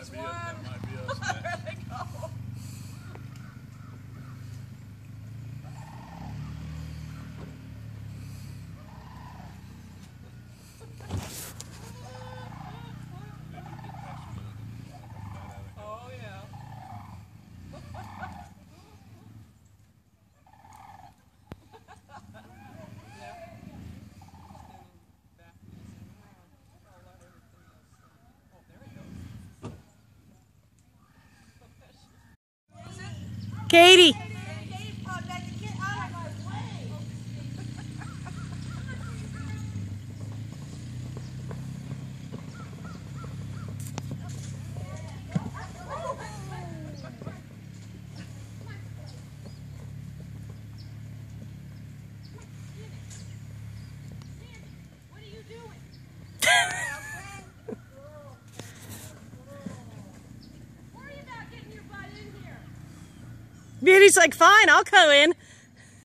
That's why. Katie. Beauty's like, fine, I'll go in.